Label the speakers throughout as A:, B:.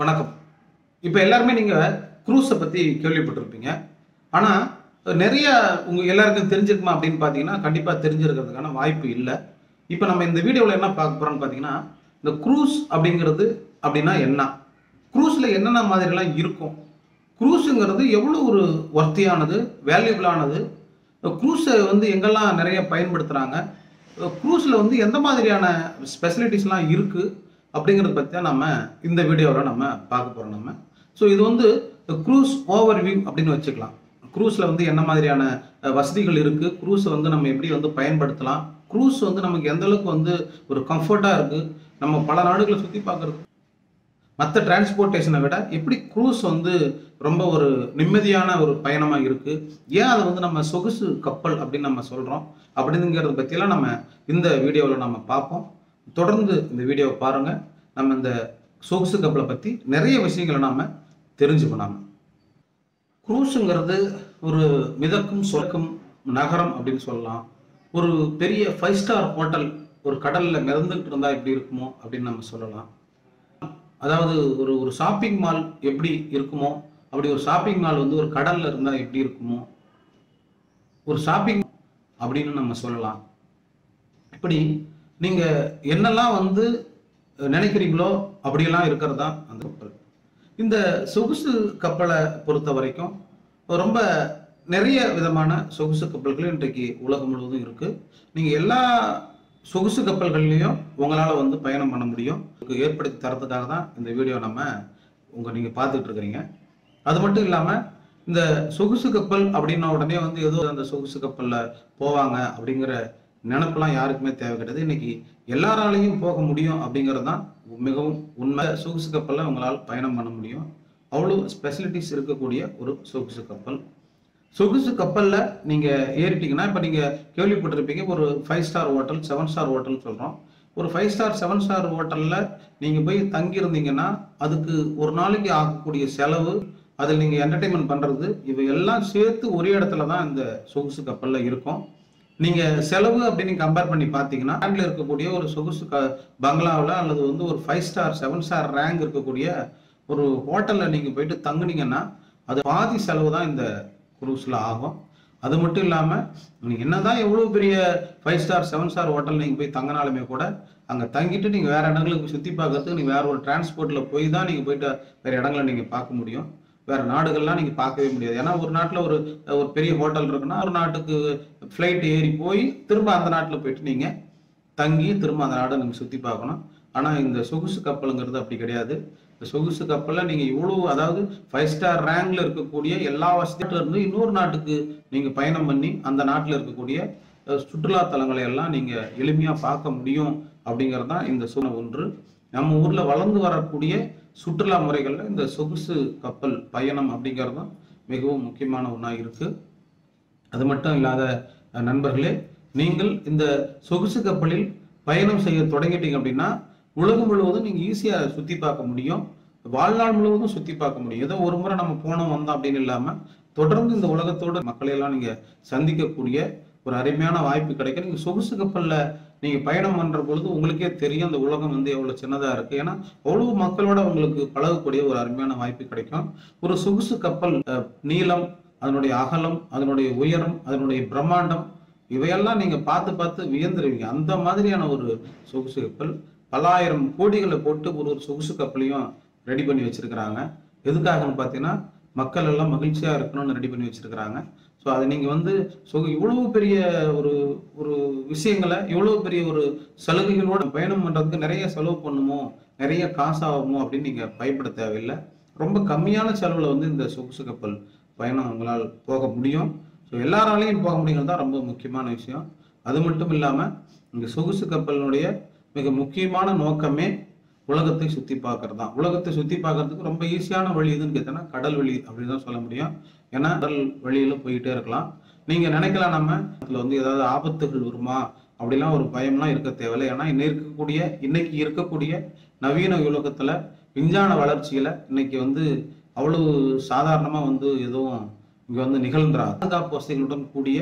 A: வணக்கம். இப்போ எல்லாருமே நீங்கள் க்ரூஸை பற்றி கேள்விப்பட்டிருப்பீங்க. ஆனால் நிறைய உங்கள் எல்லாருக்கும் தெரிஞ்சிருக்குமா அப்படின்னு பார்த்தீங்கன்னா கண்டிப்பாக தெரிஞ்சிருக்கிறதுக்கான வாய்ப்பு இல்லை. இப்போ நம்ம இந்த வீடியோவில் என்ன பார்க்க போகிறோம்னு பார்த்தீங்கன்னா இந்த க்ரூஸ் அப்படிங்கிறது அப்படின்னா என்ன? க்ரூஸில் என்னென்ன மாதிரிலாம் இருக்கும்? க்ரூஸுங்கிறது எவ்வளோ ஒரு ஒர்த்தியானது வேல்யூபிளானது க்ரூஸை வந்து எங்கெல்லாம் நிறைய பயன்படுத்துகிறாங்க க்ரூஸில் வந்து எந்த மாதிரியான ஸ்பெசிலிட்டிஸ்லாம் இருக்குது அப்படிங்கிறத பற்றி தான் நம்ம இந்த வீடியோவில் நம்ம பார்க்க போகிறோம் நம்ம. ஸோ இது வந்து க்ரூஸ் ஓவர் வியூ அப்படின்னு வச்சுக்கலாம். க்ரூஸில் வந்து என்ன மாதிரியான வசதிகள் இருக்குது க்ரூஸை வந்து நம்ம எப்படி வந்து பயன்படுத்தலாம்? க்ரூஸ் வந்து நமக்கு எந்த அளவுக்கு வந்து ஒரு கம்ஃபர்ட்டாக இருக்குது நம்ம பல நாடுகளை சுற்றி பார்க்குறது மற்ற டிரான்ஸ்போர்ட்டேஷனை விட எப்படி க்ரூஸ் வந்து ரொம்ப ஒரு நிம்மதியான ஒரு பயணமாக இருக்குது ஏன் அதை வந்து நம்ம சொகுசு கப்பல் அப்படின்னு நம்ம சொல்கிறோம் அப்படிங்கிறத பற்றியெல்லாம் நம்ம இந்த வீடியோவில் நம்ம பார்ப்போம். தொடர்ந்து இந்த வீடியோவை பாருங்கள் நம்ம இந்த சொகுசு கப்பலை பற்றி நிறைய விஷயங்களை நாம் தெரிஞ்சுக்கணும் நாம. குரூஸுங்கிறது ஒரு மிதக்கும் சொர்க்கும் நகரம் அப்படின்னு சொல்லலாம். ஒரு பெரிய ஃபைவ் ஸ்டார் ஹோட்டல் ஒரு கடலில் மிதந்துக்கிட்டு இருந்தால் எப்படி இருக்குமோ அப்படின்னு நம்ம சொல்லலாம். அதாவது ஒரு ஒரு ஷாப்பிங் மால் எப்படி இருக்குமோ அப்படி ஒரு ஷாப்பிங் மால் வந்து ஒரு கடலில் இருந்தால் எப்படி இருக்குமோ ஒரு ஷாப்பிங் அப்படின்னு நம்ம சொல்லலாம். இப்படி நீங்க என்னெல்லாம் வந்து நினைக்கிறீங்களோ அப்படியெல்லாம் இருக்கிறது தான் அந்த கப்பல் இந்த சொகுசு கப்பலை பொறுத்த வரைக்கும் ரொம்ப நிறைய விதமான சொகுசு கப்பல்கள் இன்றைக்கு உலகம் முழுவதும் இருக்கு. நீங்க எல்லா சொகுசு கப்பல்கள்லையும் உங்களால வந்து பயணம் பண்ண முடியும். ஏற்படுத்தி தரதுக்காக தான் இந்த வீடியோ நம்ம உங்க நீங்க பார்த்துட்டு இருக்கிறீங்க. அது மட்டும் இல்லாம இந்த சொகுசு கப்பல் அப்படின்ன உடனே வந்து ஏதோ அந்த சொகுசு கப்பல்ல போவாங்க அப்படிங்கிற நினப்பெல்லாம் யாருக்குமே தேவை கிடையாது. இன்னைக்கு எல்லாராலையும் போக முடியும் அப்படிங்கிறது தான் மிகவும் உண்மை. சொகுசு கப்பலில் உங்களால் பயணம் பண்ண முடியும். அவ்வளோ ஸ்பெசிலிட்டிஸ் இருக்கக்கூடிய ஒரு சொகுசு கப்பல். சொகுசு கப்பலில் நீங்கள் ஏறிட்டீங்கன்னா இப்போ நீங்கள் கேள்விப்பட்டிருப்பீங்க ஒரு five star hotel seven star hotel சொல்கிறோம் ஒரு ஃபைவ் ஸ்டார் செவன் ஸ்டார் ஹோட்டலில் நீங்கள் போய் தங்கியிருந்தீங்கன்னா அதுக்கு ஒரு நாளைக்கு ஆகக்கூடிய செலவு அதில் நீங்கள் என்டர்டைன்மெண்ட் பண்ணுறது இவை எல்லாம் சேர்த்து ஒரே இடத்துல தான் இந்த சொகுசு கப்பலில் இருக்கும். நீங்க செலவு அப்படின்னு கம்பேர் பண்ணி பார்த்தீங்கன்னா ரேங்க்ல இருக்கக்கூடிய ஒரு சொகுசு க பங்களாவில் அல்லது வந்து ஒரு five star seven star rank இருக்கக்கூடிய ஒரு ஹோட்டல்ல நீங்க போயிட்டு தங்குனீங்கன்னா அது பாதி செலவு தான் இந்த குரூஸ்ல ஆகும். அது மட்டும் இல்லாம நீங்க என்னதான் எவ்வளவு பெரிய five star seven star hotel நீங்க போய் தங்கினாலுமே கூட அங்க தங்கிட்டு நீங்க வேற இடங்களுக்கு சுத்தி பார்க்கறதுக்கு நீங்க வேற ஒரு டிரான்ஸ்போர்ட்ல போய் தான் நீங்க போயிட்டு வேற இடங்களை நீங்க பார்க்க முடியும். வேற நாடுகள்லாம் நீங்க பார்க்கவே முடியாது. ஏன்னா ஒரு நாட்டுல ஒரு ஒரு பெரிய ஹோட்டல் இருக்குன்னா ஒரு நாட்டுக்கு ஃப்ளைட் ஏறி போய் திரும்ப அந்த நாட்டில் போயிட்டு நீங்க தங்கி திரும்ப அந்த நாடை நீங்க சுத்தி பார்க்கணும். ஆனா இந்த சொகுசு கப்பலுங்கிறது அப்படி கிடையாது. இந்த சொகுசு கப்பல்ல நீங்க இவ்வளவு அதாவது ஃபைவ் ஸ்டார் ரேங்க்ல இருக்கக்கூடிய எல்லா வசதியில இருந்து இன்னொரு நாட்டுக்கு நீங்க பயணம் பண்ணி அந்த நாட்டில் இருக்கக்கூடிய சுற்றுலா தலங்களை எல்லாம் நீங்க எளிமையா பார்க்க முடியும் அப்படிங்கிறது தான் இந்த சூழ்நிலை ஒன்று. நம்ம ஊர்ல வளர்ந்து வரக்கூடிய சுற்றுலா முறைகள்ல இந்த சொகுசு கப்பல் பயணம் அப்படிங்கிறதும் மிகவும் முக்கியமான ஒன்றா இருக்கு. அது மட்டும் இல்லாத நண்பர்களே நீங்கள் இந்த சொகுசு கப்பலில் பயணம் செய்ய தொடங்கிட்டீங்க அப்படின்னா உலகம் முழுவதும் நீங்க ஈஸியா சுத்தி பார்க்க முடியும். வாழ்நாள் முழுவதும் சுத்தி பார்க்க முடியும். ஏதோ ஒரு முறை நம்ம போனோம் வந்தோம் அப்படின்னு இல்லாம தொடர்ந்து இந்த உலகத்தோட மக்களை எல்லாம் நீங்க சந்திக்கக்கூடிய ஒரு அருமையான வாய்ப்பு கிடைக்கும் நீங்க சொகுசு கப்பல்ல நீங்கள் பயணம் பண்ணுற பொழுது உங்களுக்கே தெரியும் அந்த உலகம் வந்து எவ்வளோ சின்னதாக இருக்குது ஏன்னா அவ்வளவு மக்களோட உங்களுக்கு பழகக்கூடிய ஒரு அருமையான வாய்ப்பு கிடைக்கும். ஒரு சொகுசு கப்பல் நீளம் அதனுடைய அகலம் அதனுடைய உயரம் அதனுடைய பிரம்மாண்டம் இவையெல்லாம் நீங்கள் பார்த்து பார்த்து வியந்துருவீங்க. அந்த மாதிரியான ஒரு சொகுசு கப்பல் பல்லாயிரம் கோடிகளை போட்டு ஒரு ஒரு சொகுசு கப்பலையும் ரெடி பண்ணி வச்சிருக்கிறாங்க. எதுக்காகன்னு பார்த்தீங்கன்னா மக்கள் எல்லாம் மகிழ்ச்சியா இருக்கணும்னு ரெடி பண்ணி வச்சிருக்கிறாங்க. ஸோ அதை நீங்க வந்து சொகு இவ்வளவு பெரிய ஒரு ஒரு விஷயங்களை இவ்வளவு பெரிய ஒரு சலுகைகளோட பயணம் பண்றதுக்கு நிறைய செலவு பண்ணுமோ நிறைய காசாகுமோ அப்படின்னு நீங்க பயப்பட தேவையில்லை. ரொம்ப கம்மியான செலவுல வந்து இந்த சொகுசு கப்பல் பயணம் உங்களால் போக முடியும். ஸோ எல்லாராலையும் போக முடியுங்கிறது தான் ரொம்ப முக்கியமான விஷயம். அது மட்டும் இல்லாம இந்த சொகுசு கப்பலினுடைய மிக முக்கியமான நோக்கமே உலகத்தை சுத்தி பார்க்கறது? தான் உலகத்தை சுத்தி பார்க்கறதுக்கு ரொம்ப ஈஸியான வழி எதுன்னு கேட்டோன்னா கடல் வழி அப்படின்னு தான் சொல்ல முடியும். ஏன்னா கடல் வழியில போயிட்டே இருக்கலாம். நீங்க நினைக்கலாம் நம்ம அதுல வந்து ஏதாவது ஆபத்துகள் வருமா? அப்படிலாம் ஒரு பயம்லாம் இருக்க தேவையில்லை. ஏன்னா இன்னைக்கு இருக்கக்கூடிய இன்னைக்கு இருக்கக்கூடிய நவீன உலகத்துல விஞ்ஞான வளர்ச்சியில இன்னைக்கு வந்து அவ்வளவு சாதாரணமா வந்து எதுவும் இங்க வந்து நிகழ்ந்துறா பாதுகாப்பு வசதிகளுடன் கூடிய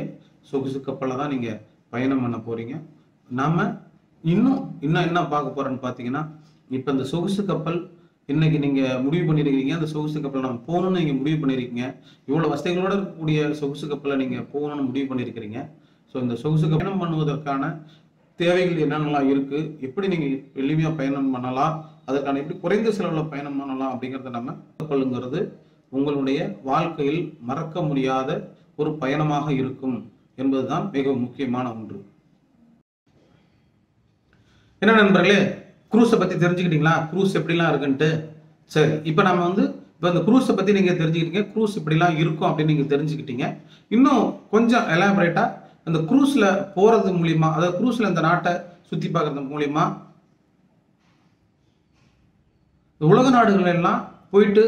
A: சொகுசு கப்பலில் தான் நீங்க பயணம் பண்ண போறீங்க. நாம இன்னும் இன்னும் என்ன பார்க்க போறோம்னு பார்த்தீங்கன்னா இப்போ இந்த சொகுசு கப்பல் இன்னைக்கு நீங்க முடிவு பண்ணிருக்கீங்க அந்த சொகுசு கப்பல் நம்ம போகணும்னு நீங்க முடிவு பண்ணிருக்கீங்க. இவ்வளவு வசதிகளோட இருக்கக்கூடிய சொகுசு கப்பலை நீங்க போகணும்னு முடிவு பண்ணிருக்கிறீங்க. ஸோ இந்த சொகுசு பயணம் பண்ணுவதற்கான தேவைகள் என்னென்னலாம் இருக்கு? எப்படி நீங்க எளிமையா பயணம் பண்ணலாம்? அதற்கான எப்படி குறைந்த செலவுல பயணம் பண்ணலாம்? அப்படிங்கிறத நம்ம கப்பலுங்கிறது உங்களுடைய வாழ்க்கையில் மறக்க முடியாத ஒரு பயணமாக இருக்கும் என்பதுதான் மிக முக்கியமான ஒன்று. என்ன நண்பர்களே குரூஸை பற்றி தெரிஞ்சுக்கிட்டீங்களா? குரூஸ் எப்படிலாம் இருக்குன்ட்டு? சரி இப்போ நம்ம வந்து இப்போ இந்த குரூஸை பற்றி நீங்கள் தெரிஞ்சுக்கிட்டீங்க. குரூஸ் இப்படிலாம் இருக்கும் அப்படின்னு நீங்கள் தெரிஞ்சுக்கிட்டீங்க. இன்னும் கொஞ்சம் எலாபரேட்டாக அந்த குரூஸில் போகிறது மூலிமா அதாவது குரூஸில் இந்த நாட்டை சுற்றி பார்க்கறது மூலிமா இந்த உலக நாடுகள் எல்லாம் போயிட்டு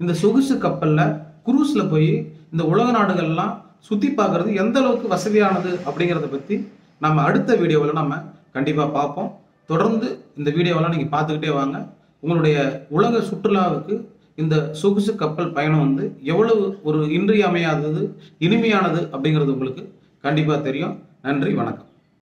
A: இந்த சொகுசு கப்பலில் குரூஸில் போய் இந்த உலக நாடுகள்லாம் சுற்றி பார்க்கறது எந்த அளவுக்கு வசதியானது அப்படிங்கிறத பற்றி நம்ம அடுத்த வீடியோவில் நம்ம கண்டிப்பாக பார்ப்போம். தொடர்ந்து இந்த வீடியோவெல்லாம் நீங்கள் பார்த்துக்கிட்டே வாங்க. உங்களுடைய உலக சுற்றுலாவுக்கு இந்த சொகுசு கப்பல் பயணம் வந்து எவ்வளவு ஒரு இன்றியமையாதது இனிமையானது அப்படிங்கிறது உங்களுக்கு கண்டிப்பாக தெரியும். நன்றி வணக்கம்.